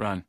Run.